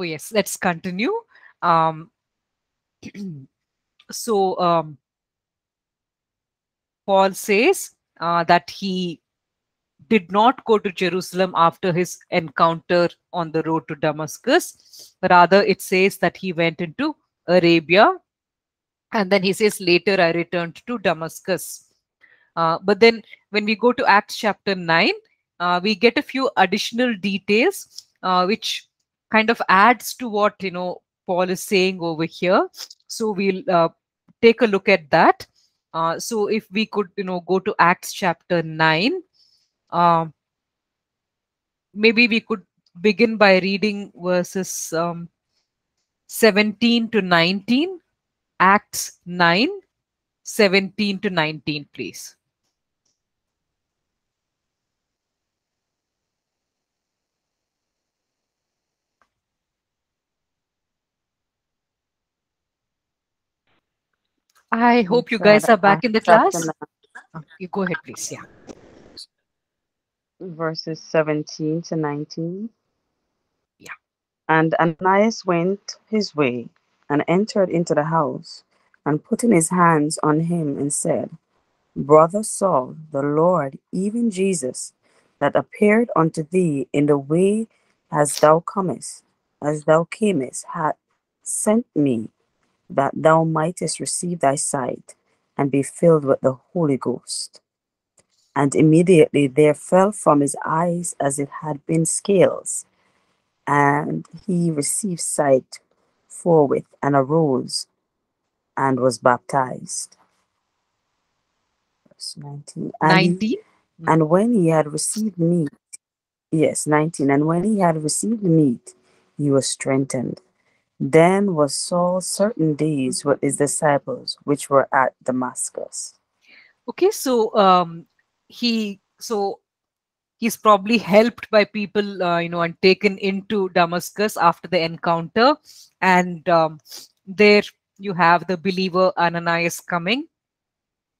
Oh, yes, let's continue. Um, so, um, Paul says uh, that he did not go to Jerusalem after his encounter on the road to Damascus. Rather, it says that he went into Arabia. And then he says, later I returned to Damascus. Uh, but then when we go to Acts chapter 9, uh, we get a few additional details uh, which kind of adds to what you know Paul is saying over here. So we'll uh, take a look at that. Uh, so if we could you know go to Acts chapter 9, um, maybe we could begin by reading verses um, 17 to 19, Acts 9, 17 to 19, please. I hope you guys are back in the class. You go ahead, please. Yeah. Verses 17 to 19. Yeah. And Ananias went his way and entered into the house and putting his hands on him and said, Brother Saul, the Lord, even Jesus, that appeared unto thee in the way as thou comest, as thou camest, hath sent me that thou mightest receive thy sight and be filled with the Holy Ghost. And immediately there fell from his eyes as it had been scales, and he received sight forthwith and arose and was baptized. Verse 19. And, 19? Mm. and when he had received meat, yes, 19, and when he had received meat, he was strengthened. Then was Saul certain days with his disciples, which were at Damascus. Okay, so um, he so he's probably helped by people, uh, you know, and taken into Damascus after the encounter, and um, there you have the believer Ananias coming,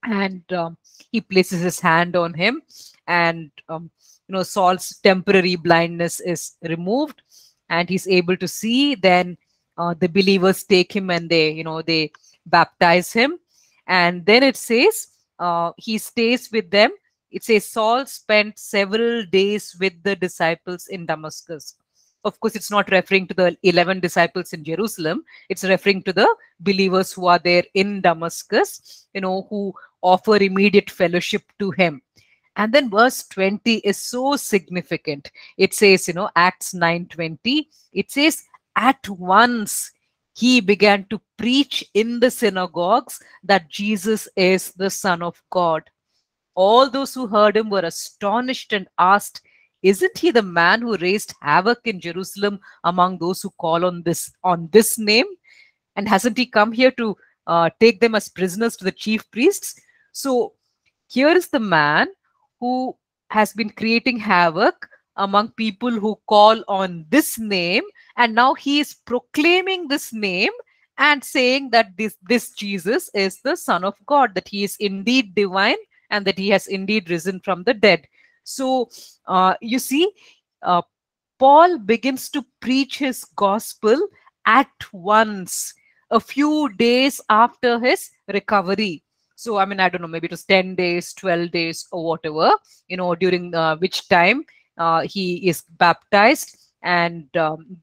and um, he places his hand on him, and um, you know Saul's temporary blindness is removed, and he's able to see. Then uh, the believers take him and they you know they baptize him. And then it says uh, he stays with them. It says saul spent several days with the disciples in damascus. Of course it's not referring to the 11 disciples in jerusalem. It's referring to the believers who are there in damascus you know who offer immediate fellowship to him. And then verse 20 is so significant. It says you know acts 9:20 it says at once he began to preach in the synagogues that Jesus is the Son of God. All those who heard him were astonished and asked, Isn't he the man who raised havoc in Jerusalem among those who call on this on this name? And hasn't he come here to uh, take them as prisoners to the chief priests? So here is the man who has been creating havoc among people who call on this name and now he is proclaiming this name and saying that this this jesus is the son of god that he is indeed divine and that he has indeed risen from the dead. So uh, you see uh, paul begins to preach his gospel at once a few days after his recovery. So i mean i don't know maybe it was 10 days 12 days or whatever you know during uh, which time uh, he is baptized and um,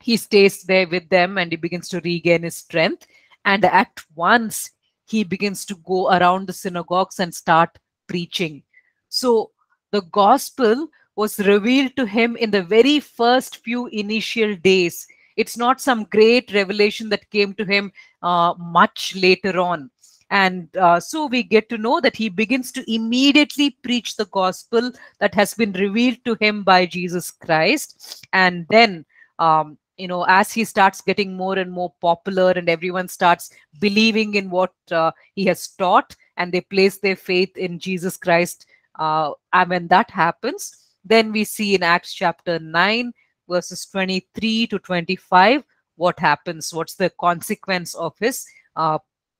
he stays there with them and he begins to regain his strength. And at once he begins to go around the synagogues and start preaching. So the gospel was revealed to him in the very first few initial days. It's not some great revelation that came to him uh, much later on. And uh, so we get to know that he begins to immediately preach the gospel that has been revealed to him by jesus christ. And then um, you know as he starts getting more and more popular and everyone starts believing in what uh, he has taught and they place their faith in jesus christ uh, and when that happens then we see in acts chapter 9 verses 23 to 25 what happens what's the consequence of his uh,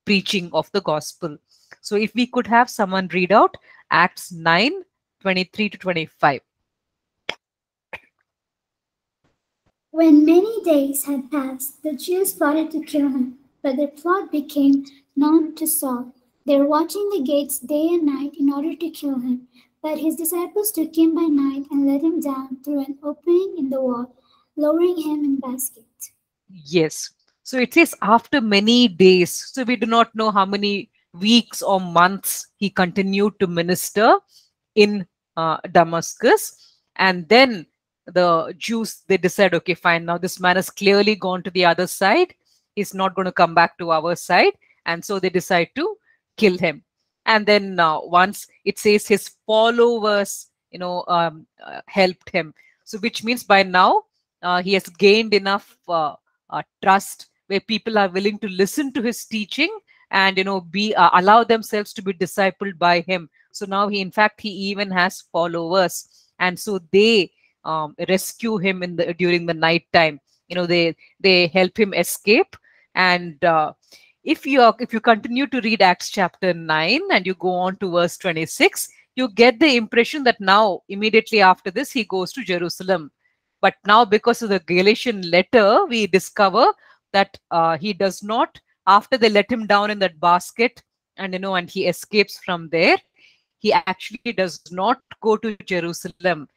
preaching of the gospel. So if we could have someone read out acts 9 23 to 25 When many days had passed, the Jews plotted to kill him, but their plot became known to Saul. They were watching the gates day and night in order to kill him. But his disciples took him by night and let him down through an opening in the wall, lowering him in basket. Yes. So it says after many days. So we do not know how many weeks or months he continued to minister in uh, Damascus. And then the Jews, they decide, okay, fine, now this man has clearly gone to the other side. He's not going to come back to our side. And so they decide to kill him. And then uh, once it says his followers, you know, um, uh, helped him. So which means by now uh, he has gained enough uh, uh, trust where people are willing to listen to his teaching and you know be uh, allow themselves to be discipled by him so now he in fact he even has followers and so they um, rescue him in the during the night time. You know they they help him escape. And uh, if you are, if you continue to read acts chapter 9 and you go on to verse 26 you get the impression that now immediately after this he goes to jerusalem. But now because of the galatian letter we discover that uh, he does not after they let him down in that basket and you know and he escapes from there he actually does not go to jerusalem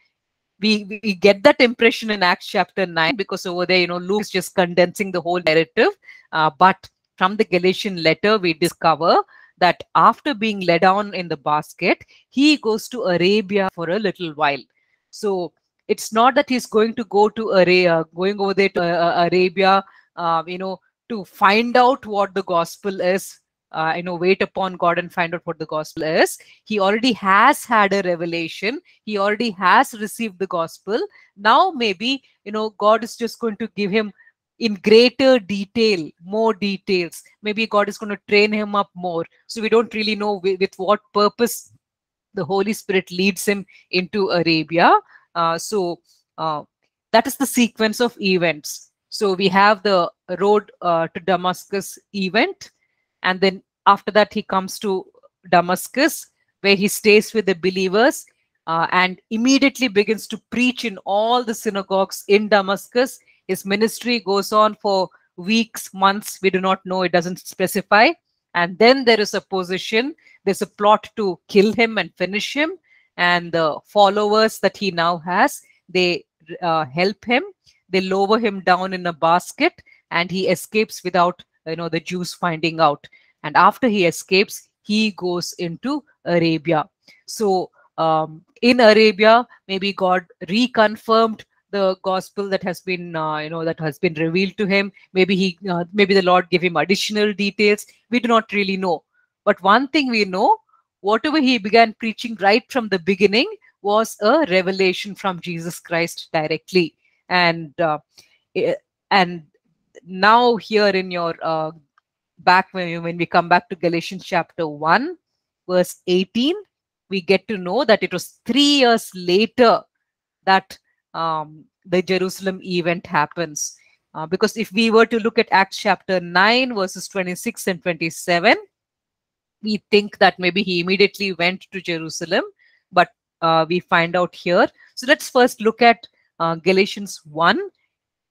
we, we get that impression in acts chapter 9 because over there you know luke is just condensing the whole narrative. Uh, but from the galatian letter we discover that after being let on in the basket he goes to arabia for a little while. So it's not that he's going to go to arabia going over there to uh, arabia uh, you know to find out what the gospel is uh, you know wait upon god and find out what the gospel is. He already has had a revelation. He already has received the gospel. Now maybe you know god is just going to give him in greater detail more details. Maybe god is going to train him up more. So we don't really know with, with what purpose the holy spirit leads him into arabia. Uh, so uh, that is the sequence of events. So we have the road uh, to damascus event and then after that he comes to damascus where he stays with the believers uh, and immediately begins to preach in all the synagogues in damascus. His ministry goes on for weeks months. We do not know. It doesn't specify. And then there is a position. There's a plot to kill him and finish him. And the followers that he now has they uh, help him. They lower him down in a basket and he escapes without you know the jews finding out. And after he escapes he goes into arabia. So um, in arabia maybe god reconfirmed the gospel that has been uh, you know that has been revealed to him. Maybe he uh, maybe the lord gave him additional details. We do not really know. But one thing we know whatever he began preaching right from the beginning was a revelation from jesus christ directly. And uh, and now here in your uh, back when, when we come back to galatians chapter 1 verse 18 we get to know that it was three years later that um, the jerusalem event happens. Uh, because if we were to look at acts chapter 9 verses 26 and 27 we think that maybe he immediately went to jerusalem but uh, we find out here. So let's first look at uh, Galatians 1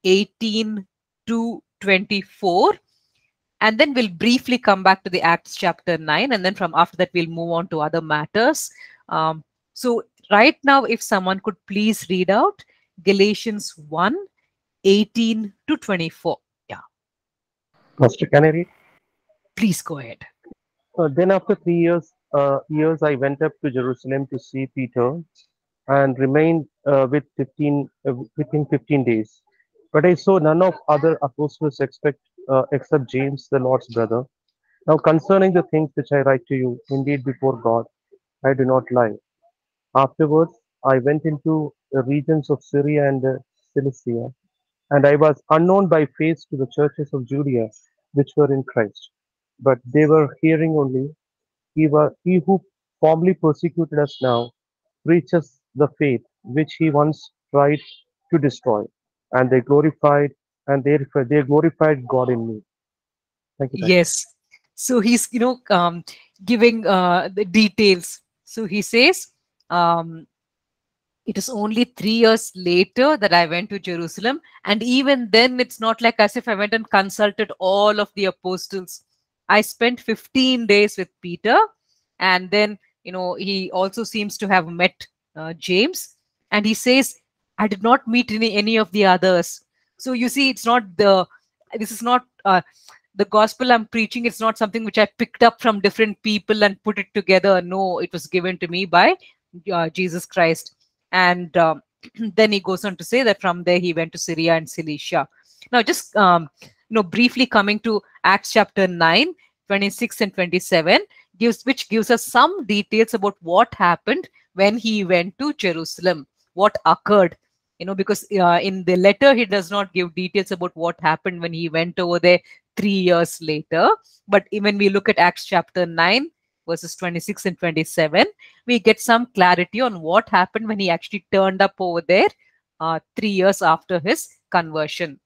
18 to 24. And then we'll briefly come back to the Acts chapter 9. And then from after that, we'll move on to other matters. Um, so, right now, if someone could please read out Galatians 1 18 to 24. Yeah. Pastor, can I read? Please go ahead. Uh, then after three years, uh, years, I went up to Jerusalem to see Peter and remained uh, with 15 uh, within 15 days. But I saw none of other apostles expect, uh, except James, the Lord's brother. Now concerning the things which I write to you, indeed before God, I do not lie. Afterwards, I went into the regions of Syria and uh, Cilicia, and I was unknown by face to the churches of Judea, which were in Christ. But they were hearing only, he, were, he who formerly persecuted us now preaches the faith which he once tried to destroy, and they glorified and they they glorified God in me. Thank you. Yes. So he's you know um, giving uh, the details. So he says, um, it is only three years later that I went to Jerusalem. And even then, it's not like as if I went and consulted all of the apostles. I spent 15 days with Peter. And then, you know, he also seems to have met uh, James. And he says, I did not meet any, any of the others. So you see, it's not the, this is not uh, the gospel I'm preaching. It's not something which I picked up from different people and put it together. No, it was given to me by uh, Jesus Christ and um, then he goes on to say that from there he went to Syria and Cilicia. Now, just um, you know, briefly coming to Acts chapter 9, 26 and 27, gives which gives us some details about what happened when he went to Jerusalem, what occurred. You know, because uh, in the letter he does not give details about what happened when he went over there three years later. But when we look at Acts chapter 9, verses 26 and 27, we get some clarity on what happened when he actually turned up over there uh, three years after his conversion.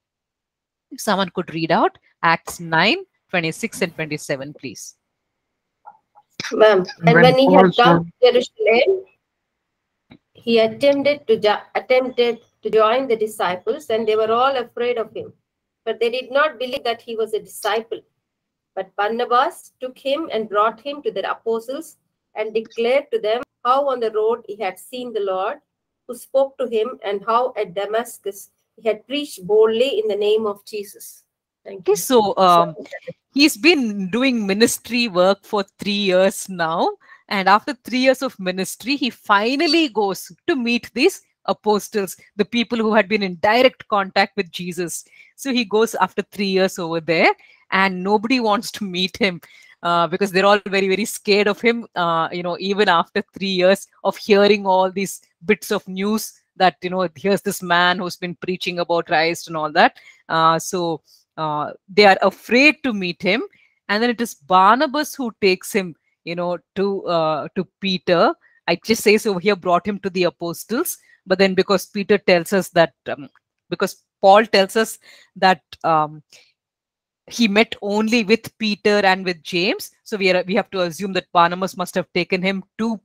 If someone could read out Acts 9, 26 and 27, please. Ma'am, and when he had come to Jerusalem, he attempted to attempted to join the disciples, and they were all afraid of him. But they did not believe that he was a disciple. But Barnabas took him and brought him to the apostles and declared to them how on the road he had seen the Lord, who spoke to him, and how at Damascus he had preached boldly in the name of Jesus. Thank you. so um, he's been doing ministry work for three years now. And after three years of ministry, he finally goes to meet these apostles, the people who had been in direct contact with Jesus. So he goes after three years over there, and nobody wants to meet him uh, because they're all very, very scared of him. Uh, you know, even after three years of hearing all these bits of news that, you know, here's this man who's been preaching about Christ and all that. Uh, so uh, they are afraid to meet him. And then it is Barnabas who takes him, you know, to uh, to Peter. I just says over here brought him to the apostles, but then because Peter tells us that um, because Paul tells us that um, he met only with Peter and with James, so we are we have to assume that Barnabas must have taken him to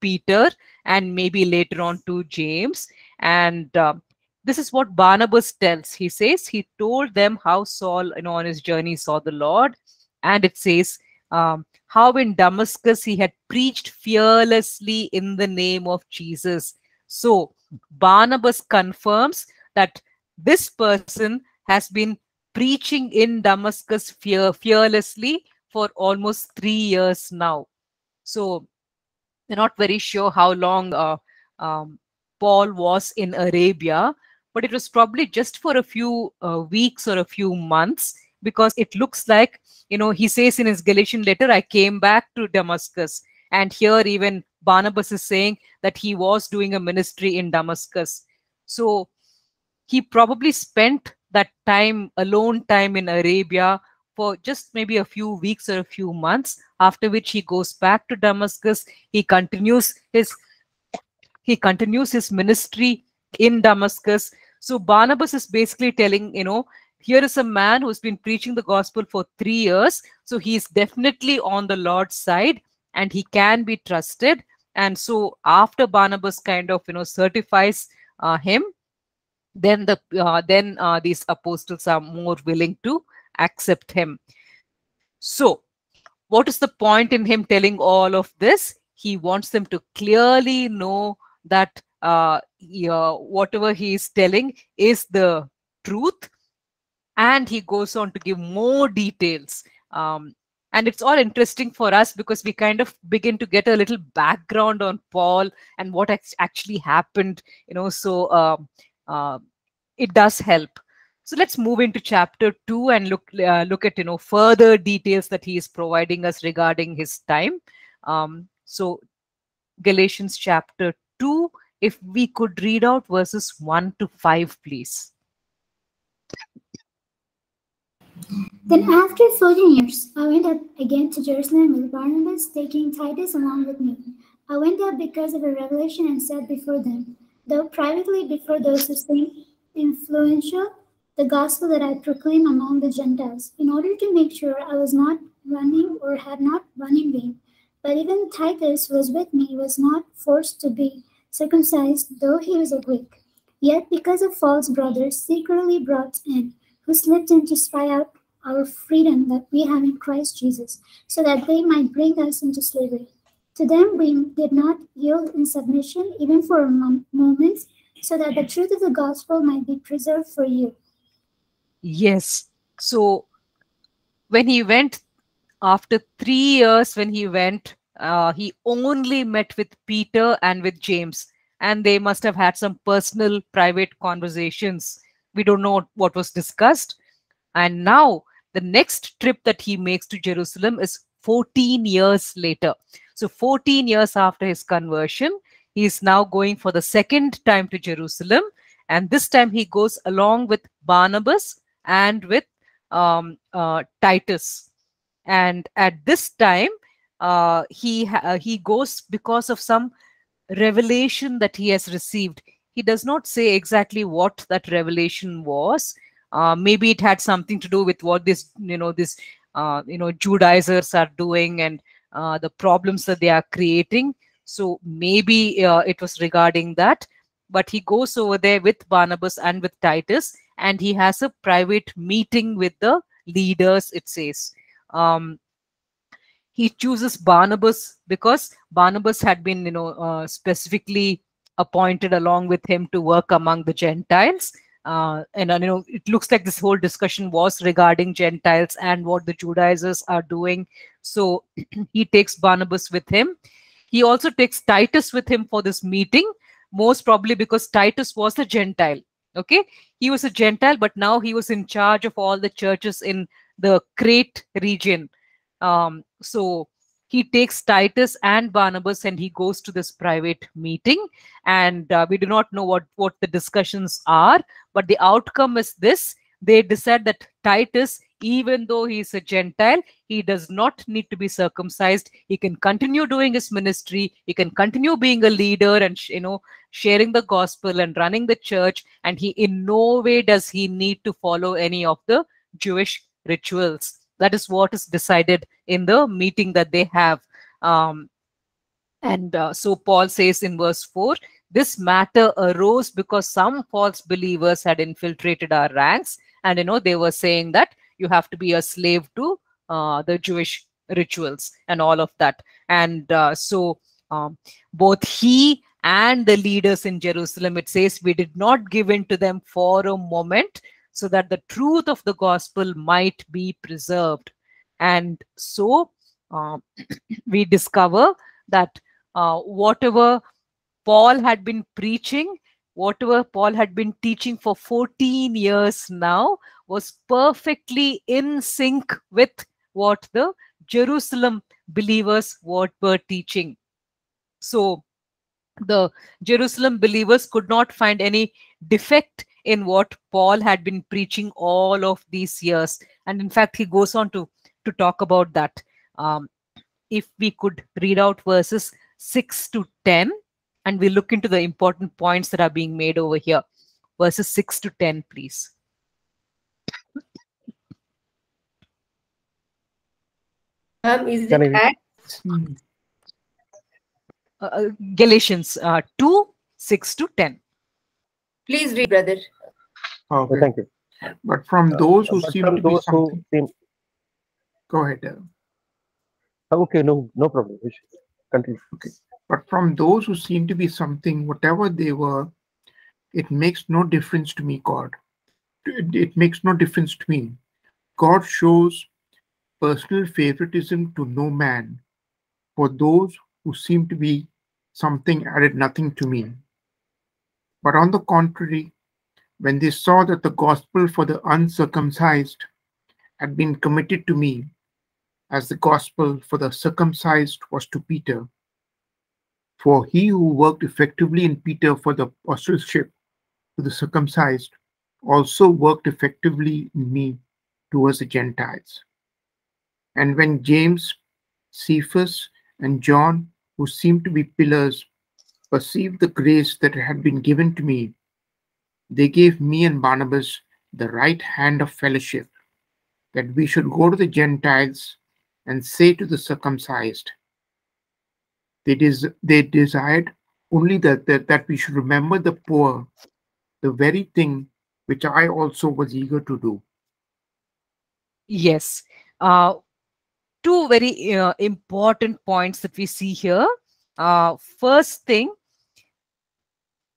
Peter and maybe later on to James. And um, this is what Barnabas tells. He says he told them how Saul, you know, on his journey saw the Lord, and it says um, how in Damascus he had preached fearlessly in the name of Jesus. So Barnabas confirms that this person has been preaching in Damascus fear, fearlessly for almost three years now. So we're not very sure how long uh, um, Paul was in Arabia, but it was probably just for a few uh, weeks or a few months because it looks like, you know, he says in his Galatian letter, I came back to Damascus. And here, even Barnabas is saying that he was doing a ministry in Damascus. So he probably spent that time, alone time in Arabia for just maybe a few weeks or a few months, after which he goes back to Damascus. He continues his he continues his ministry in Damascus. So Barnabas is basically telling, you know, here is a man who's been preaching the gospel for three years. So he's definitely on the Lord's side and he can be trusted. And so after Barnabas kind of, you know, certifies uh, him, then the uh, then uh, these apostles are more willing to accept him. So what is the point in him telling all of this? He wants them to clearly know that uh, yeah, whatever he is telling is the truth. And he goes on to give more details. Um, and it's all interesting for us because we kind of begin to get a little background on Paul and what actually happened. You know, so um, uh, it does help. So let's move into chapter two and look uh, look at you know further details that he is providing us regarding his time. Um, so Galatians chapter two, if we could read out verses one to five, please. Then after fourteen years, I went up again to Jerusalem with Barnabas, taking Titus along with me. I went up because of a revelation and said before them, though privately before those who seemed influential, the gospel that I proclaim among the Gentiles, in order to make sure I was not running or had not run in vain. But even Titus was with me, was not forced to be circumcised though he was a Greek. Yet because of false brothers secretly brought in, who slipped in to spy out our freedom that we have in Christ Jesus, so that they might bring us into slavery. To them we did not yield in submission even for a moment, so that the truth of the gospel might be preserved for you. Yes. So when he went after three years, when he went, uh, he only met with Peter and with James, and they must have had some personal, private conversations. We don't know what was discussed. And now the next trip that he makes to Jerusalem is 14 years later. So 14 years after his conversion, he is now going for the second time to Jerusalem. And this time he goes along with Barnabas and with um, uh, Titus. And at this time, uh, he uh, he goes because of some revelation that he has received. He does not say exactly what that revelation was. Uh, maybe it had something to do with what this you know this uh, you know Judaizers are doing and uh, the problems that they are creating. So maybe uh, it was regarding that. But he goes over there with Barnabas and with Titus, and he has a private meeting with the leaders. It says. Um, he chooses Barnabas because Barnabas had been, you know, uh, specifically appointed along with him to work among the Gentiles. Uh, and uh, you know, it looks like this whole discussion was regarding Gentiles and what the Judaizers are doing. So he takes Barnabas with him. He also takes Titus with him for this meeting, most probably because Titus was a Gentile. Okay, he was a Gentile, but now he was in charge of all the churches in the Crete region. Um, so he takes Titus and Barnabas and he goes to this private meeting. And uh, we do not know what, what the discussions are, but the outcome is this. They decide that Titus, even though he is a Gentile, he does not need to be circumcised. He can continue doing his ministry. He can continue being a leader and, you know, sharing the gospel and running the church. And he in no way does he need to follow any of the Jewish rituals that is what is decided in the meeting that they have. Um, and uh, so paul says in verse 4 this matter arose because some false believers had infiltrated our ranks. And you know they were saying that you have to be a slave to uh, the jewish rituals and all of that. And uh, so um, both he and the leaders in jerusalem it says we did not give in to them for a moment so that the truth of the gospel might be preserved. And so uh, we discover that uh, whatever Paul had been preaching, whatever Paul had been teaching for 14 years now, was perfectly in sync with what the Jerusalem believers were, were teaching. So the Jerusalem believers could not find any defect in what Paul had been preaching all of these years. And in fact, he goes on to, to talk about that. Um, if we could read out verses 6 to 10, and we look into the important points that are being made over here. Verses 6 to 10, please. Um, is Can it Acts? Uh, uh, Galatians uh, 2 6 to 10. Please read, brother. Okay. thank you. But from those who But seem from to be those who something, seem go ahead. uh, okay, no, no problem. We should Continue. But from those who seem to be something, whatever they were, it makes no difference to me, God. It, it makes no difference to me. God shows personal favoritism to no man. For those who seem to be something added nothing to me. But on the contrary, when they saw that the gospel for the uncircumcised had been committed to me, as the gospel for the circumcised was to Peter. For he who worked effectively in Peter for the apostleship to the circumcised also worked effectively in me towards the Gentiles. And when James, Cephas, and John, who seemed to be pillars, perceived the grace that had been given to me, they gave me and Barnabas the right hand of fellowship, that we should go to the Gentiles and say to the circumcised, they, des- they desired only that, that that we should remember the poor, the very thing which I also was eager to do. Yes. Uh, two very uh, important points that we see here. Uh, first thing,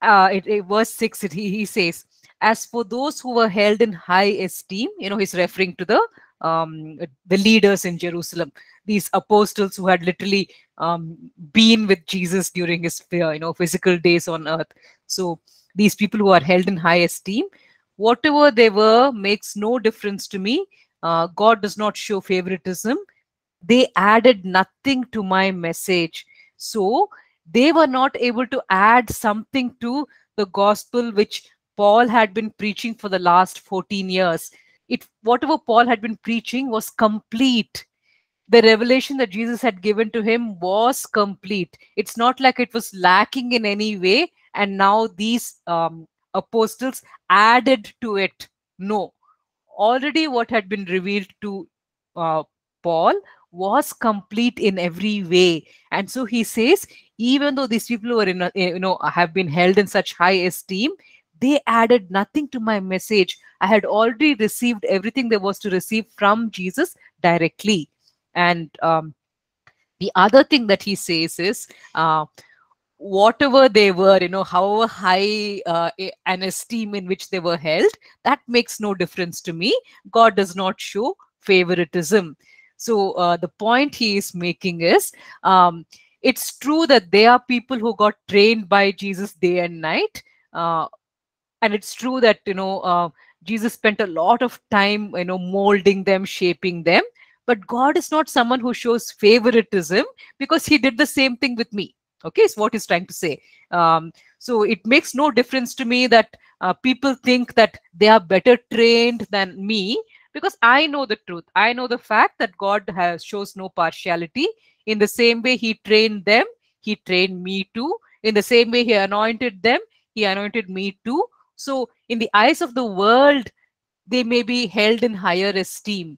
uh, it, it, verse 6, it, he, he says, As for those who were held in high esteem, you know, he's referring to the um, the leaders in Jerusalem, these apostles who had literally um, been with Jesus during his you know physical days on earth. So these people who are held in high esteem, whatever they were makes no difference to me. Uh, God does not show favoritism. They added nothing to my message. So they were not able to add something to the gospel which Paul had been preaching for the last 14 years. It whatever paul had been preaching was complete. The revelation that jesus had given to him was complete. It's not like it was lacking in any way and now these um, apostles added to it. No. Already what had been revealed to uh, paul was complete in every way and so he says even though these people were in you know have been held in such high esteem they added nothing to my message. I had already received everything there was to receive from Jesus directly. And um, the other thing that he says is, uh, whatever they were, you know, however high uh, an esteem in which they were held, that makes no difference to me. God does not show favoritism. So uh, the point he is making is, um, it's true that there are people who got trained by Jesus day and night. Uh, and it's true that you know uh, jesus spent a lot of time you know molding them shaping them but god is not someone who shows favoritism because he did the same thing with me okay is what he's trying to say um, so it makes no difference to me that uh, people think that they are better trained than me because i know the truth i know the fact that god has shows no partiality in the same way he trained them he trained me too in the same way he anointed them he anointed me too so, in the eyes of the world, they may be held in higher esteem.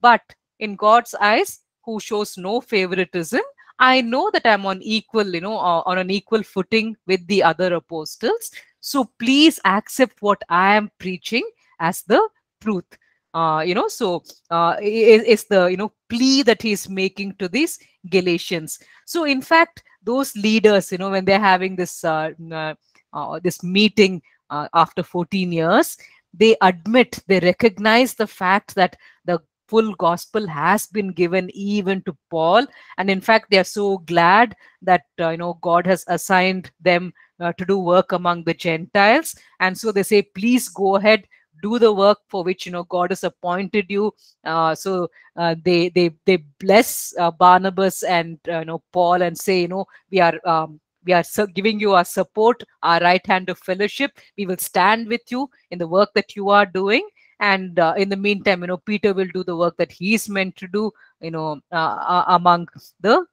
But in God's eyes, who shows no favoritism, I know that I'm on equal, you know, uh, on an equal footing with the other apostles. So please accept what I am preaching as the truth. Uh, you know, so uh, is, the you know plea that he's making to these Galatians. So in fact, those leaders, you know, when they're having this uh, uh, uh this meeting uh, after 14 years, they admit, they recognize the fact that the full gospel has been given even to Paul. And in fact, they are so glad that, uh, you know, God has assigned them uh, to do work among the Gentiles. And so they say, please go ahead, do the work for which you know god has appointed you uh, so uh, they they they bless uh, barnabas and uh, you know paul and say you know we are um, we are giving you our support, our right hand of fellowship. We will stand with you in the work that you are doing. And uh, in the meantime, you know, Peter will do the work that he's meant to do, you know, uh, among the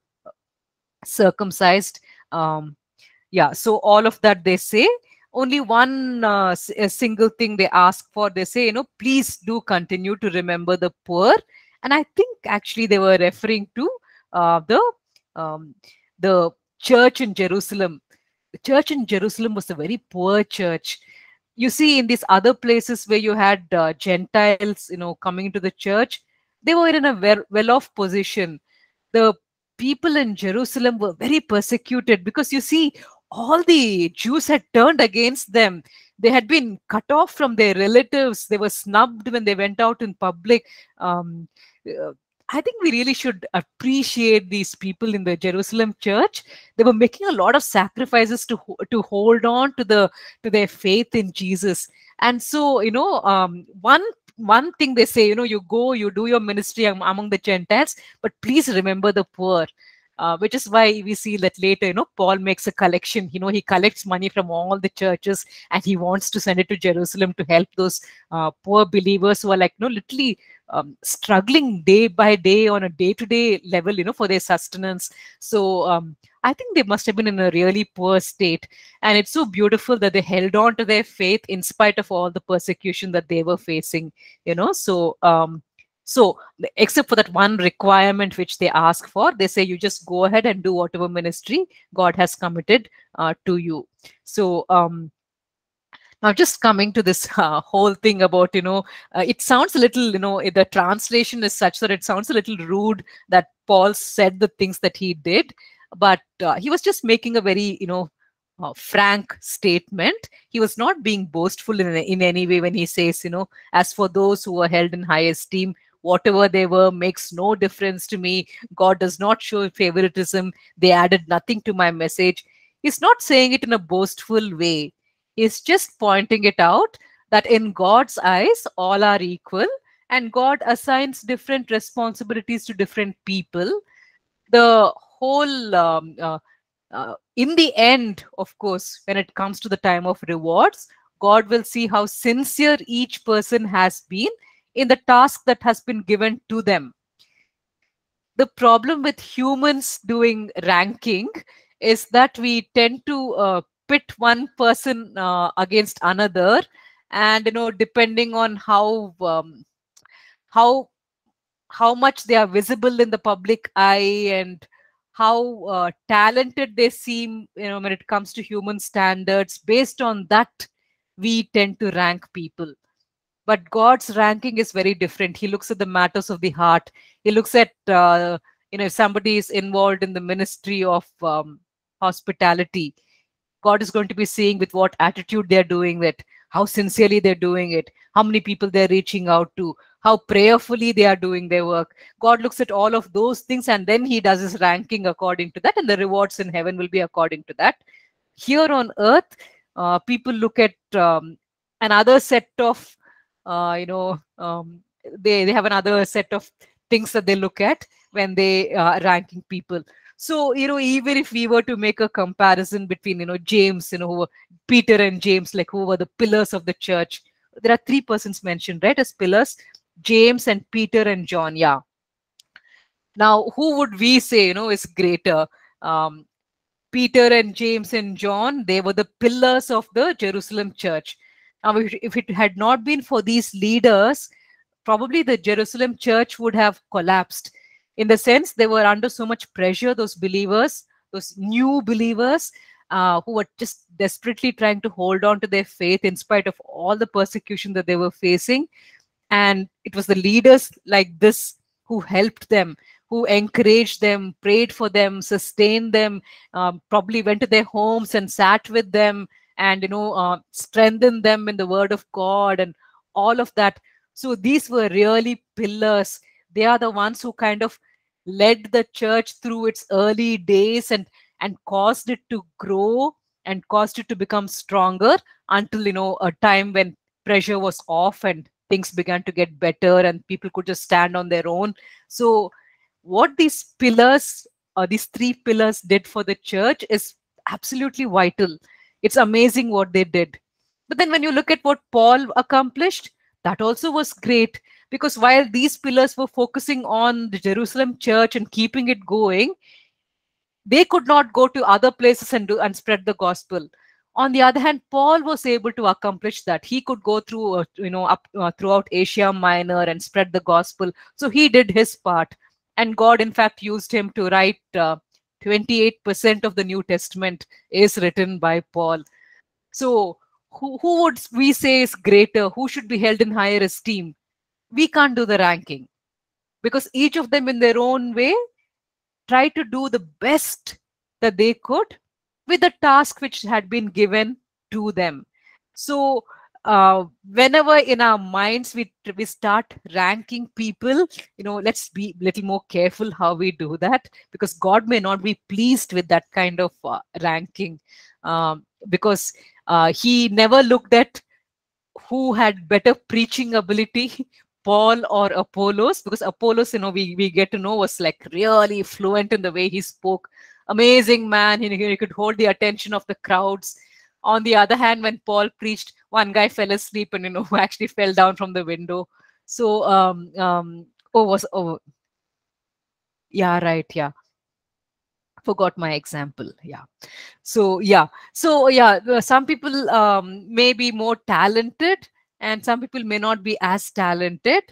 circumcised. Um, yeah, so all of that they say. Only one uh, single thing they ask for, they say, you know, please do continue to remember the poor. And I think actually they were referring to uh, the um, the church in Jerusalem. The church in Jerusalem was a very poor church. You see, in these other places where you had uh, Gentiles, you know, coming into the church, they were in a well-off position. The people in Jerusalem were very persecuted because you see, all the Jews had turned against them. They had been cut off from their relatives. They were snubbed when they went out in public. Um, uh, I think we really should appreciate these people in the Jerusalem church. They were making a lot of sacrifices to to hold on to the to their faith in Jesus. And so, you know, um, one one thing they say, you know, you go, you do your ministry among the Gentiles, but please remember the poor. Uh, which is why we see that later, you know, Paul makes a collection. You know, he collects money from all the churches and he wants to send it to Jerusalem to help those uh, poor believers who are like, you know, literally um, struggling day by day on a day-to-day level, you know, for their sustenance. So um, I think they must have been in a really poor state. And it's so beautiful that they held on to their faith in spite of all the persecution that they were facing, you know. So um, So, except for that one requirement which they ask for, they say you just go ahead and do whatever ministry God has committed uh, to you. So, um, now just coming to this uh, whole thing about you know uh, it sounds a little you know the translation is such that it sounds a little rude that paul said the things that he did but uh, he was just making a very you know uh, frank statement he was not being boastful in, in any way when he says you know as for those who are held in high esteem whatever they were makes no difference to me. God does not show favoritism. They added nothing to my message. He's not saying it in a boastful way. He's just pointing it out that in God's eyes, all are equal and God assigns different responsibilities to different people. The whole, um, uh, uh, in the end, of course, when it comes to the time of rewards, God will see how sincere each person has been in the task that has been given to them. The problem with humans doing ranking is that we tend to uh, pit one person uh, against another and you know depending on how um, how how much they are visible in the public eye and how uh, talented they seem you know when it comes to human standards based on that we tend to rank people but god's ranking is very different he looks at the matters of the heart he looks at uh, you know if somebody is involved in the ministry of um, hospitality God is going to be seeing with what attitude they're doing it, how sincerely they're doing it, how many people they're reaching out to, how prayerfully they are doing their work. God looks at all of those things and then he does his ranking according to that, and the rewards in heaven will be according to that. Here on earth, uh, people look at um, another set of, uh, you know, um, they, they have another set of things that they look at when they are ranking people so, you know, even if we were to make a comparison between, you know, James, you know, were Peter and James, like who were the pillars of the church, there are three persons mentioned, right, as pillars James and Peter and John. Yeah. Now, who would we say, you know, is greater? Um, Peter and James and John, they were the pillars of the Jerusalem church. Now, if, it had not been for these leaders, probably the Jerusalem church would have collapsed in the sense they were under so much pressure those believers those new believers uh, who were just desperately trying to hold on to their faith in spite of all the persecution that they were facing. And it was the leaders like this who helped them who encouraged them prayed for them sustained them um, probably went to their homes and sat with them and you know uh, strengthened them in the word of god and all of that. So these were really pillars. They are the ones who kind of led the church through its early days and and caused it to grow and caused it to become stronger until you know a time when pressure was off and things began to get better and people could just stand on their own. So what these pillars or uh, these three pillars did for the church is absolutely vital it's amazing what they did but then when you look at what paul accomplished that also was great because while these pillars were focusing on the Jerusalem church and keeping it going, they could not go to other places and do and spread the gospel. On the other hand, Paul was able to accomplish that. He could go through, uh, you know, up uh, throughout Asia Minor and spread the gospel. So he did his part, and God, in fact, used him to write. 28% uh, of the New Testament is written by Paul. So, who, who would we say is greater? Who should be held in higher esteem? we can't do the ranking because each of them in their own way try to do the best that they could with the task which had been given to them so uh, whenever in our minds we we start ranking people you know let's be a little more careful how we do that because god may not be pleased with that kind of uh, ranking um, because uh, he never looked at who had better preaching ability Paul or Apollos, because Apollos, you know, we, we get to know was like really fluent in the way he spoke. Amazing man, he, he could hold the attention of the crowds. On the other hand, when Paul preached, one guy fell asleep and you know who actually fell down from the window. So um um oh was oh yeah right yeah. Forgot my example yeah. So yeah. So yeah some people um may be more talented and some people may not be as talented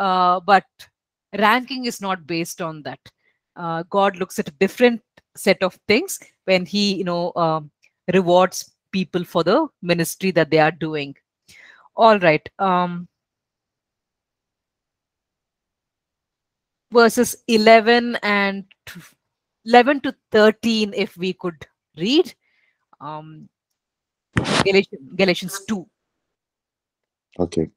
uh, but ranking is not based on that. Uh, god looks at a different set of things when he you know um, rewards people for the ministry that they are doing all right um verses 11 and 11 to 13 if we could read um galatians, galatians 2 Okay.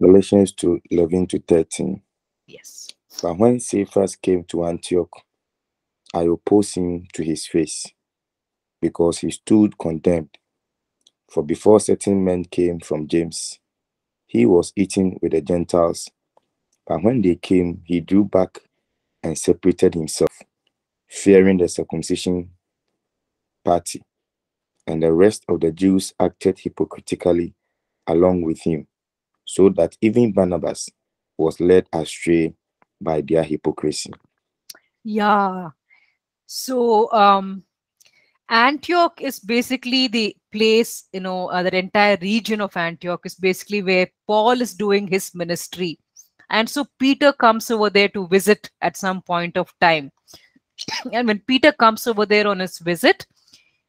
Galatians 2 11 to 13. yes But when Cephas came to Antioch, I opposed him to his face, because he stood condemned. For before certain men came from James, he was eating with the Gentiles. But when they came, he drew back and separated himself, fearing the circumcision party. And the rest of the Jews acted hypocritically along with him, so that even Barnabas was led astray by their hypocrisy. Yeah. So um Antioch is basically the place, you know, uh, the entire region of Antioch is basically where Paul is doing his ministry. And so Peter comes over there to visit at some point of time. and when Peter comes over there on his visit,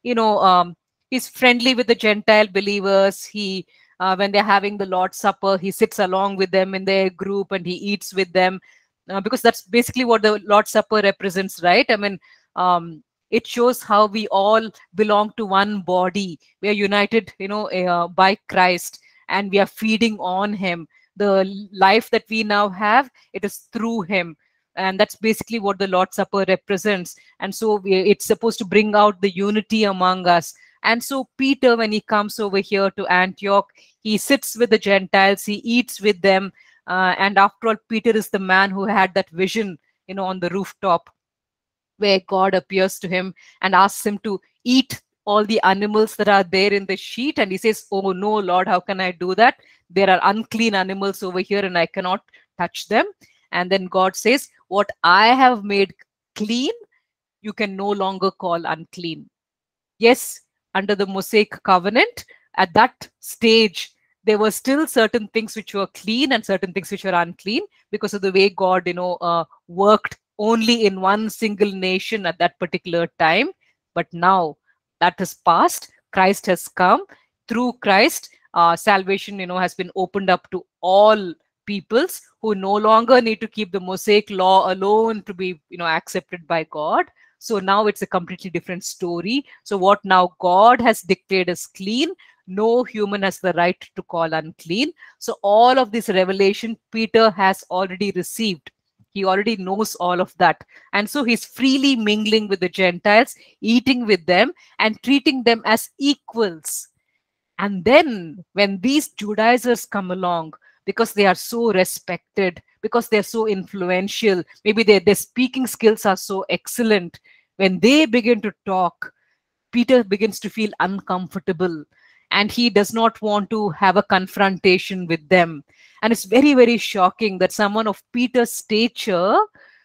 you know, um, he's friendly with the Gentile believers. He uh, when they're having the Lord's Supper, he sits along with them in their group and he eats with them uh, because that's basically what the Lord's Supper represents, right? I mean, um, it shows how we all belong to one body. We are united, you know, uh, by Christ, and we are feeding on Him. The life that we now have, it is through Him, and that's basically what the Lord's Supper represents. And so we, it's supposed to bring out the unity among us. And so Peter, when he comes over here to Antioch, he sits with the Gentiles, he eats with them, uh, and after all, Peter is the man who had that vision, you know, on the rooftop where God appears to him and asks him to eat all the animals that are there in the sheet. And he says, Oh no, Lord, how can I do that? There are unclean animals over here and I cannot touch them. And then God says, What I have made clean, you can no longer call unclean. Yes, under the Mosaic covenant, at that stage, there were still certain things which were clean and certain things which were unclean because of the way God, you know, uh, worked only in one single nation at that particular time. But now that has passed. Christ has come. Through Christ, uh, salvation, you know, has been opened up to all peoples who no longer need to keep the Mosaic law alone to be, you know, accepted by God. So now it's a completely different story. So what now God has declared as clean, no human has the right to call unclean. So all of this revelation Peter has already received. He already knows all of that. And so he's freely mingling with the Gentiles, eating with them, and treating them as equals. And then when these Judaizers come along, because they are so respected, because they're so influential, maybe their, their speaking skills are so excellent, when they begin to talk, Peter begins to feel uncomfortable and he does not want to have a confrontation with them. And it's very, very shocking that someone of Peter's stature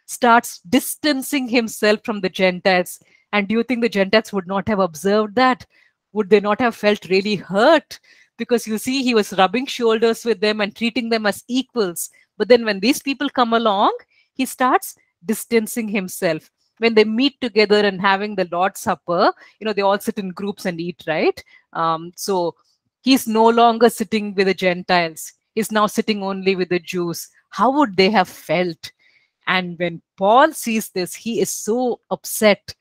starts distancing himself from the Gentiles. And do you think the Gentiles would not have observed that? Would they not have felt really hurt? Because you see, he was rubbing shoulders with them and treating them as equals. But then when these people come along, he starts distancing himself when they meet together and having the Lord's Supper, you know, they all sit in groups and eat, right? Um, so he's no longer sitting with the Gentiles. He's now sitting only with the Jews. How would they have felt? And when Paul sees this, he is so upset.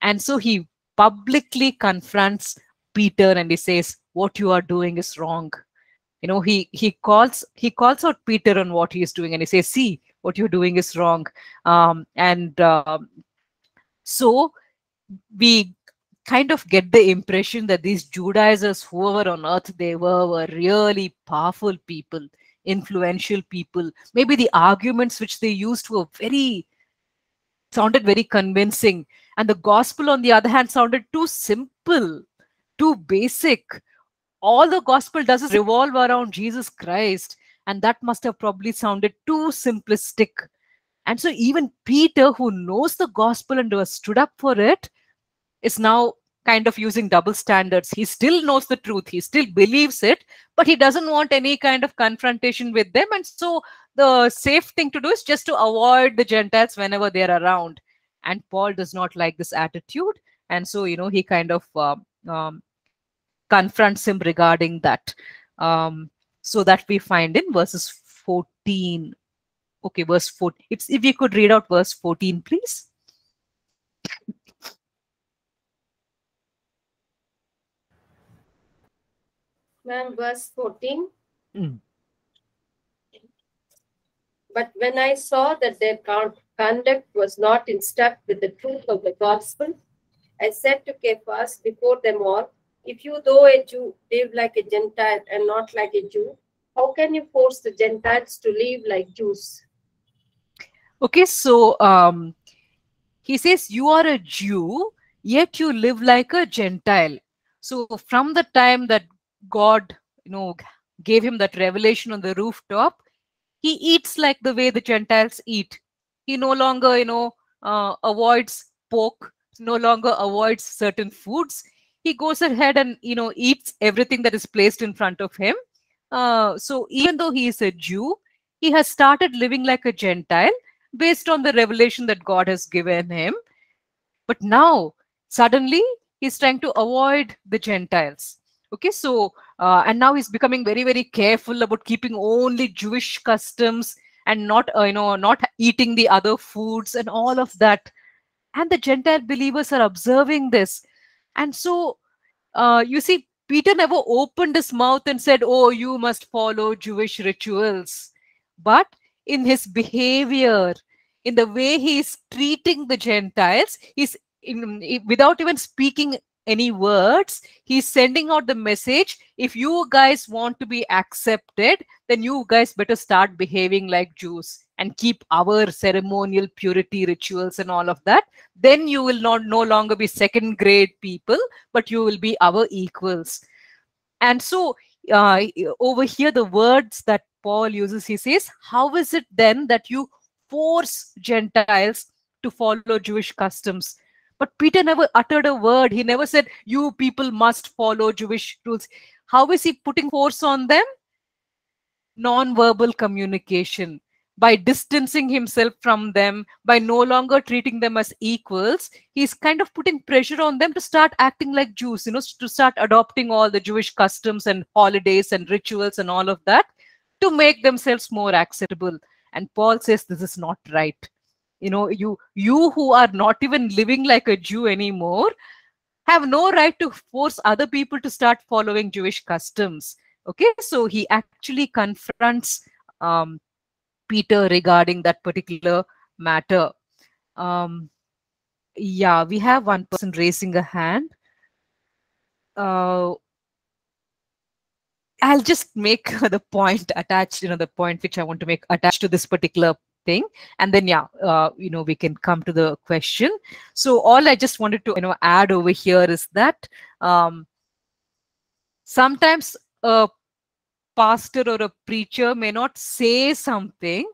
And so he publicly confronts Peter and he says, What you are doing is wrong. You know, he he calls he calls out Peter on what he is doing and he says, See, what you're doing is wrong. Um, and um, so we kind of get the impression that these Judaizers, whoever on earth they were, were really powerful people, influential people. Maybe the arguments which they used were very, sounded very convincing. And the gospel, on the other hand, sounded too simple, too basic. All the gospel does is revolve around Jesus Christ. And that must have probably sounded too simplistic. And so even Peter, who knows the gospel and who has stood up for it, is now kind of using double standards. He still knows the truth, he still believes it, but he doesn't want any kind of confrontation with them. And so the safe thing to do is just to avoid the Gentiles whenever they're around. And Paul does not like this attitude. And so, you know, he kind of uh, um, confronts him regarding that. Um, so that we find in verses 14. Okay, verse 14. If, if you could read out verse 14, please. Ma'am, verse 14. Mm. But when I saw that their conduct was not in step with the truth of the gospel, I said to Cephas before them all, If you, though a Jew, live like a Gentile and not like a Jew, how can you force the Gentiles to live like Jews? Okay, so um, he says, You are a Jew, yet you live like a Gentile. So from the time that God, you know, gave him that revelation on the rooftop, he eats like the way the Gentiles eat. He no longer, you know, uh, avoids pork, no longer avoids certain foods. He goes ahead and, you know, eats everything that is placed in front of him. Uh, so even though he is a Jew, he has started living like a Gentile based on the revelation that God has given him. But now, suddenly, he's trying to avoid the Gentiles okay so uh, and now he's becoming very very careful about keeping only jewish customs and not uh, you know not eating the other foods and all of that. And the gentile believers are observing this. And so uh, you see peter never opened his mouth and said oh you must follow jewish rituals. But in his behavior in the way he is treating the gentiles he's in, without even speaking any words he's sending out the message. If you guys want to be accepted then you guys better start behaving like jews and keep our ceremonial purity rituals and all of that. Then you will not no longer be second grade people but you will be our equals. And so uh, over here the words that paul uses he says how is it then that you force gentiles to follow jewish customs but Peter never uttered a word. He never said, You people must follow Jewish rules. How is he putting force on them? Non-verbal communication. By distancing himself from them, by no longer treating them as equals, he's kind of putting pressure on them to start acting like Jews, you know, to start adopting all the Jewish customs and holidays and rituals and all of that to make themselves more acceptable. And Paul says this is not right you know you you who are not even living like a jew anymore have no right to force other people to start following jewish customs. Okay so he actually confronts um, peter regarding that particular matter. Um, yeah we have one person raising a hand. Uh, i'll just make the point attached you know the point which i want to make attached to this particular thing. And then yeah uh, you know we can come to the question. So all i just wanted to you know add over here is that um, sometimes a pastor or a preacher may not say something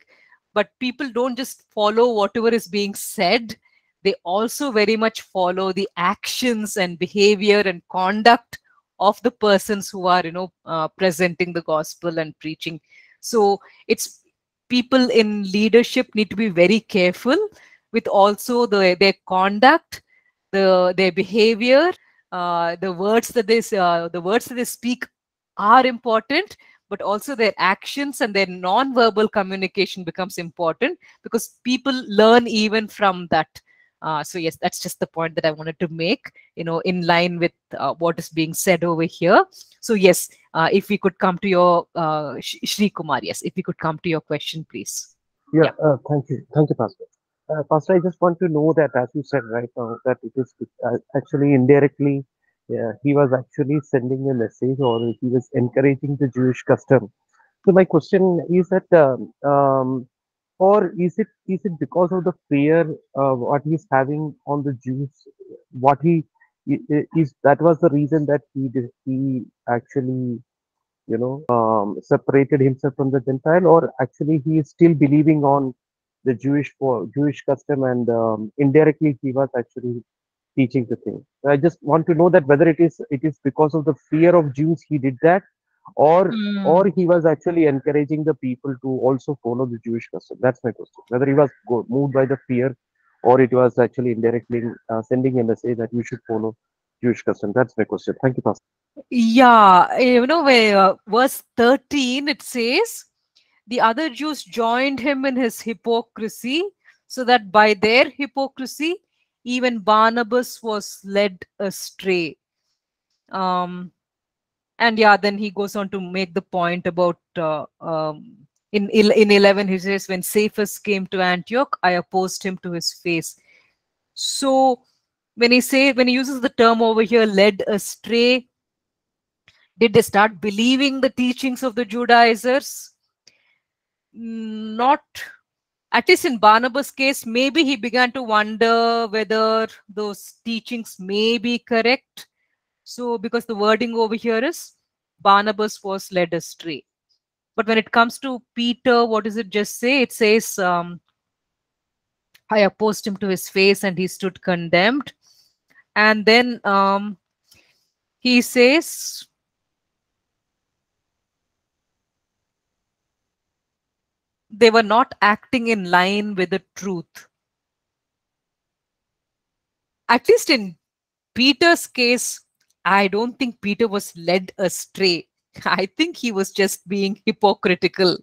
but people don't just follow whatever is being said. They also very much follow the actions and behavior and conduct of the persons who are you know uh, presenting the gospel and preaching. So it's people in leadership need to be very careful with also the their conduct the their behavior uh, the words that they uh, the words that they speak are important but also their actions and their non-verbal communication becomes important because people learn even from that uh, so yes, that's just the point that I wanted to make, you know, in line with uh, what is being said over here. So yes, uh, if we could come to your, uh, Shri Kumar, yes, if we could come to your question, please. Yeah, yeah. Uh, thank you. Thank you, Pastor. Uh, Pastor, I just want to know that, as you said right now, that it is uh, actually indirectly, he was actually sending a message or he was encouraging the Jewish custom. So my question is that um, um, or is it is it because of the fear uh, what he's having on the Jews? What he is that was the reason that he did, he actually you know um, separated himself from the Gentile, or actually he is still believing on the Jewish for Jewish custom, and um, indirectly he was actually teaching the thing. I just want to know that whether it is it is because of the fear of Jews he did that, or Mm. or he was actually encouraging the people to also follow the Jewish custom. That's my question. Whether he was go, moved by the fear, or it was actually indirectly uh, sending a message that you should follow Jewish custom. That's my question. Thank you, Pastor. Yeah, you know, where uh, verse 13 it says, the other Jews joined him in his hypocrisy, so that by their hypocrisy, even Barnabas was led astray. Um, and yeah, then he goes on to make the point about uh, um, in in 11 he says when Cephas came to Antioch, I opposed him to his face. So when he say when he uses the term over here, led astray, did they start believing the teachings of the Judaizers? Not, at least in Barnabas' case, maybe he began to wonder whether those teachings may be correct. So, because the wording over here is Barnabas was led astray. But when it comes to Peter, what does it just say? It says, um, I opposed him to his face and he stood condemned. And then um, he says, they were not acting in line with the truth. At least in Peter's case, I don't think Peter was led astray. I think he was just being hypocritical.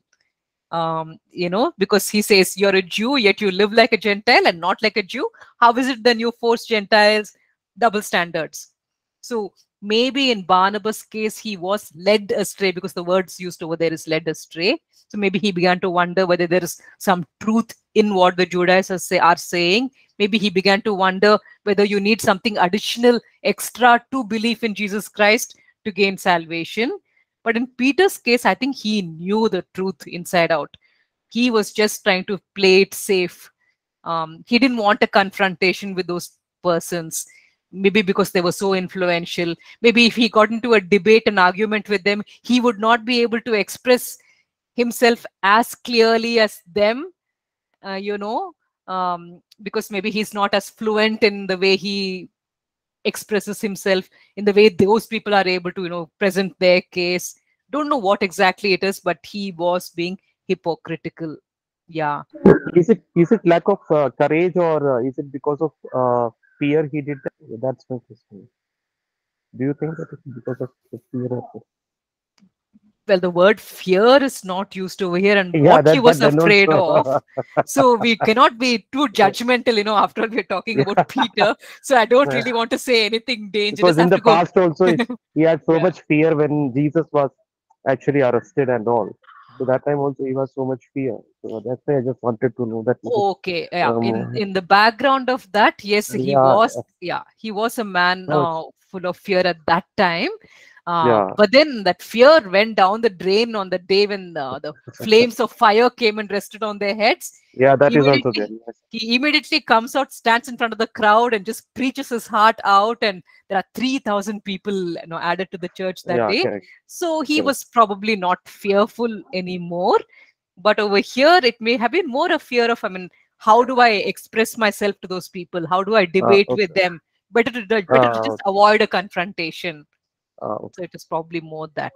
Um, you know, because he says, You're a Jew, yet you live like a Gentile and not like a Jew. How is it then you force Gentiles double standards? So maybe in Barnabas' case, he was led astray because the words used over there is led astray. So maybe he began to wonder whether there is some truth in what the Judaizers say are saying. Maybe he began to wonder whether you need something additional, extra to belief in Jesus Christ to gain salvation. But in Peter's case, I think he knew the truth inside out. He was just trying to play it safe. Um, he didn't want a confrontation with those persons maybe because they were so influential maybe if he got into a debate and argument with them he would not be able to express himself as clearly as them uh, you know um, because maybe he's not as fluent in the way he expresses himself in the way those people are able to you know present their case don't know what exactly it is but he was being hypocritical yeah Is it is it lack of uh, courage or uh, is it because of uh, fear he did that? That's my question. Do you think that it's because of fear? Well the word fear is not used over here and Yeah, what that- he was that afraid of so we cannot be too judgmental you know after all we're talking about peter so i don't Yeah. really want to say anything dangerous because in the go- past also he had so Yeah. much fear when Jesus was actually arrested and all. So that time also he was so much fear. So that's why I just wanted to know that. okay yeah Um, in in the background of that yes he Yeah, was yeah he was a man Oh, uh, full of fear at that time uh, Yeah. but then that fear went down the drain on the day when uh, the flames of fire came and rested on their heads Yeah, that is also there. Yes. he immediately comes out, stands in front of the crowd, and just preaches his heart out. And there are three thousand people, you know, added to the church that Yeah, day. correct. So he correct. was probably not fearful anymore. But over here, it may have been more a fear of, I mean, how do I express myself to those people? How do I debate with okay. them? Better to better to Ah, just avoid a confrontation. Uh, So it is probably more that.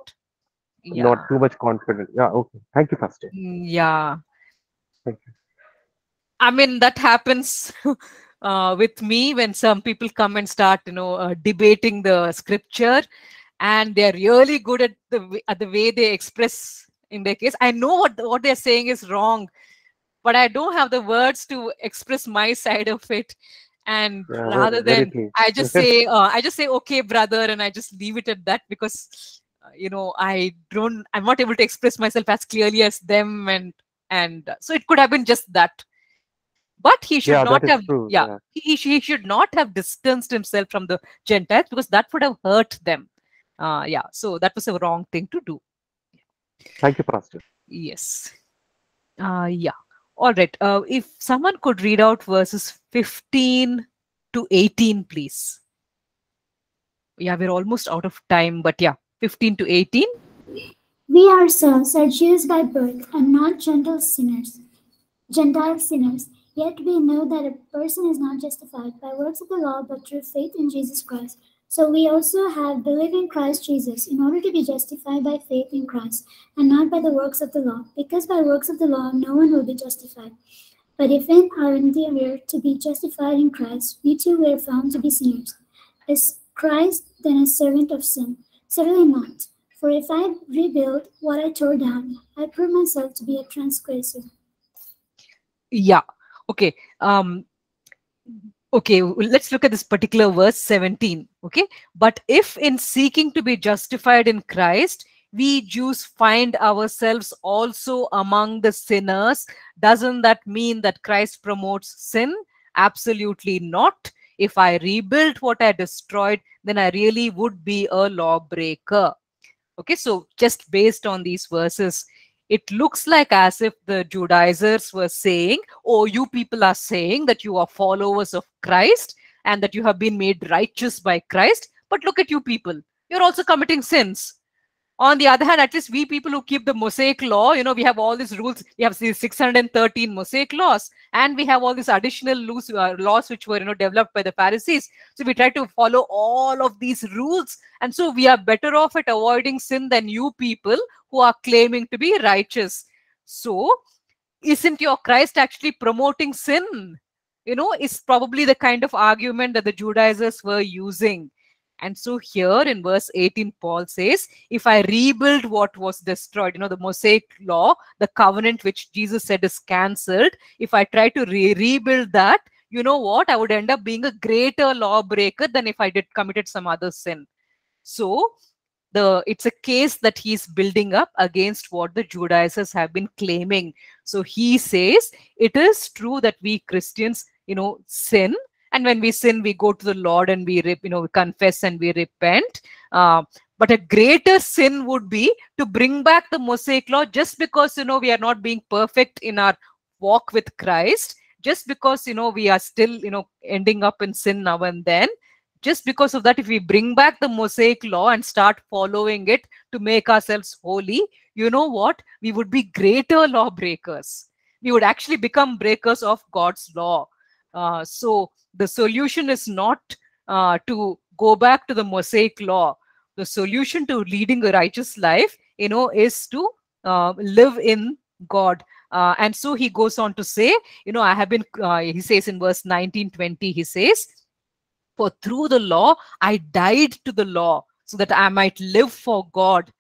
Yeah. Not too much confident. Yeah, okay. Thank you, Pastor. Mm, Yeah. Thank you. I mean, that happens uh, with me when some people come and start, you know, uh, debating the scripture, and they're really good at the way, at the way they express in their case. I know what what they're saying is wrong, but I don't have the words to express my side of it. And Yeah, rather than. I just say, uh, I just say, okay, brother, and I just leave it at that because, uh, you know, I don't, I'm not able to express myself as clearly as them, and and uh, so it could have been just that. But he should Yeah, not have, true. yeah, yeah. he, he he should not have distanced himself from the Gentiles because that would have hurt them. Uh, yeah, so that was a wrong thing to do. Thank you, Pastor. Yes. Uh, yeah. All right. Uh, if someone could read out verses 15 to 18, please. Yeah, we're almost out of time, but yeah, 15 to 18. We ourselves are Jews by birth and not Gentile sinners, Gentile sinners. Yet we know that a person is not justified by works of the law, but through faith in Jesus Christ. So we also have believed in Christ Jesus in order to be justified by faith in Christ and not by the works of the law, because by works of the law no one will be justified. But if in our endeavor to be justified in Christ, we too were found to be sinners, is Christ then a servant of sin? Certainly not. For if I rebuild what I tore down, I prove myself to be a transgressor. Yeah. Okay. Um, okay let's look at this particular verse 17 okay? But if in seeking to be justified in christ we jews find ourselves also among the sinners doesn't that mean that christ promotes sin? Absolutely not. If i rebuild what i destroyed then i really would be a lawbreaker. Okay so just based on these verses it looks like as if the Judaizers were saying, Oh, you people are saying that you are followers of Christ and that you have been made righteous by Christ. But look at you people, you're also committing sins. On the other hand, at least we people who keep the Mosaic law, you know, we have all these rules. We have these 613 Mosaic laws, and we have all these additional laws, uh, laws which were, you know, developed by the Pharisees. So we try to follow all of these rules, and so we are better off at avoiding sin than you people who are claiming to be righteous. So, isn't your Christ actually promoting sin? You know, is probably the kind of argument that the Judaizers were using. And so here in verse 18, Paul says, if I rebuild what was destroyed, you know, the Mosaic law, the covenant which Jesus said is cancelled, if I try to re rebuild that, you know what? I would end up being a greater lawbreaker than if I did committed some other sin. So the it's a case that he's building up against what the judaizers have been claiming so he says it is true that we christians you know sin and when we sin we go to the lord and we you know we confess and we repent. Uh, but a greater sin would be to bring back the mosaic law just because you know we are not being perfect in our walk with christ. Just because you know we are still you know ending up in sin now and then. Just because of that if we bring back the mosaic law and start following it to make ourselves holy you know what? We would be greater lawbreakers. We would actually become breakers of god's law uh, so the solution is not uh, to go back to the mosaic law the solution to leading a righteous life you know is to uh, live in god uh, and so he goes on to say you know i have been uh, he says in verse 19 20 he says for through the law I died to the law so that I might live for God.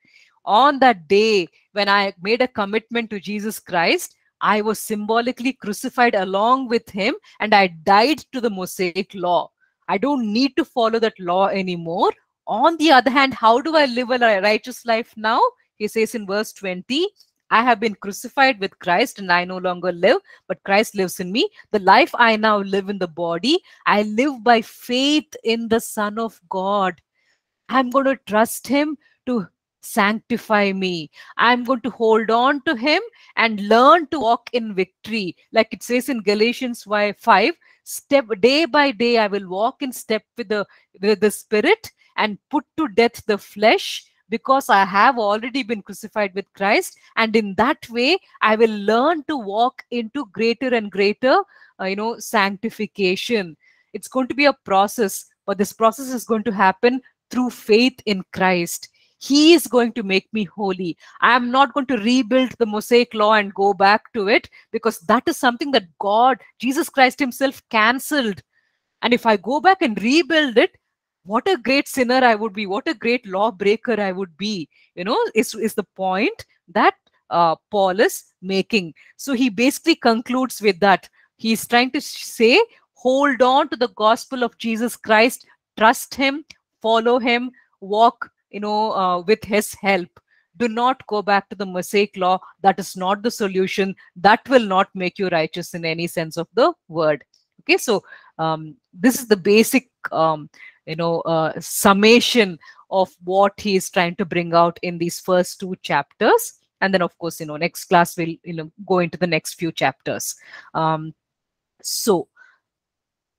On that day when I made a commitment to Jesus Christ, I was symbolically crucified along with him and I died to the Mosaic law. I don't need to follow that law anymore. On the other hand, how do I live a righteous life now? He says in verse 20, I have been crucified with Christ and I no longer live, but Christ lives in me. The life I now live in the body, I live by faith in the Son of God. I'm going to trust Him to sanctify me. I'm going to hold on to Him and learn to walk in victory. Like it says in Galatians 5 step day by day, I will walk in step with the, with the Spirit and put to death the flesh because I have already been crucified with Christ. And in that way, I will learn to walk into greater and greater, uh, you know, sanctification. It's going to be a process, but this process is going to happen through faith in Christ. He is going to make me holy. I am not going to rebuild the Mosaic law and go back to it because that is something that God, Jesus Christ Himself, cancelled. And if I go back and rebuild it, what a great sinner I would be, what a great lawbreaker I would be, you know, is, is the point that uh, Paul is making. So he basically concludes with that. He's trying to say, hold on to the gospel of Jesus Christ, trust him, follow him, walk, you know, uh, with his help. Do not go back to the Mosaic law. That is not the solution. That will not make you righteous in any sense of the word. Okay, so um, this is the basic um, you know uh, summation of what he is trying to bring out in these first two chapters and then of course you know next class will you know go into the next few chapters um so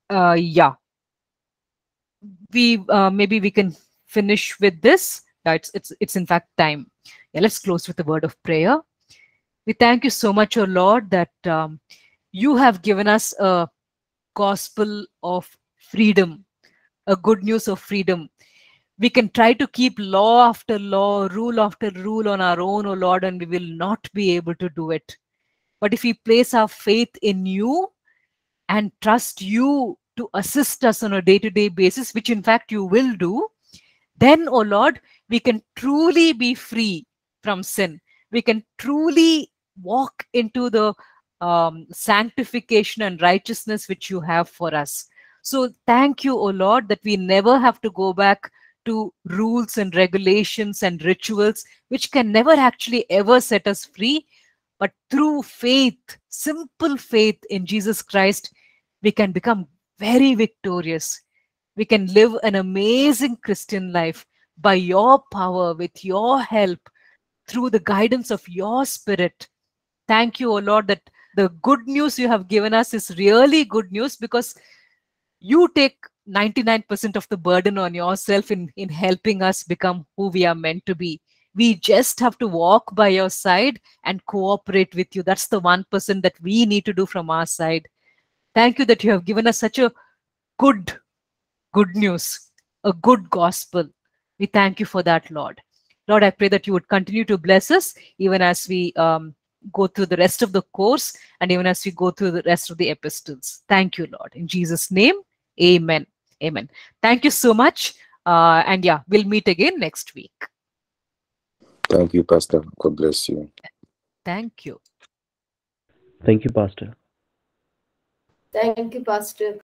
uh yeah we uh, maybe we can finish with this yeah, it's it's in fact time yeah let's close with a word of prayer we thank you so much oh lord that um, you have given us a gospel of freedom a good news of freedom. We can try to keep law after law, rule after rule on our own, O Lord, and we will not be able to do it. But if we place our faith in you and trust you to assist us on a day to day basis, which in fact you will do, then, O Lord, we can truly be free from sin. We can truly walk into the um, sanctification and righteousness which you have for us. So, thank you, O Lord, that we never have to go back to rules and regulations and rituals which can never actually ever set us free. But through faith, simple faith in Jesus Christ, we can become very victorious. We can live an amazing Christian life by your power, with your help, through the guidance of your Spirit. Thank you, O Lord, that the good news you have given us is really good news because you take 99% of the burden on yourself in, in helping us become who we are meant to be. We just have to walk by your side and cooperate with you. That's the 1% that we need to do from our side. Thank you that you have given us such a good, good news, a good gospel. We thank you for that, Lord. Lord, I pray that you would continue to bless us even as we um, go through the rest of the course and even as we go through the rest of the epistles. Thank you, Lord. In Jesus' name, amen. Amen. Thank you so much. Uh, and yeah, we'll meet again next week. Thank you, Pastor. God bless you. Thank you. Thank you, Pastor. Thank you, Pastor.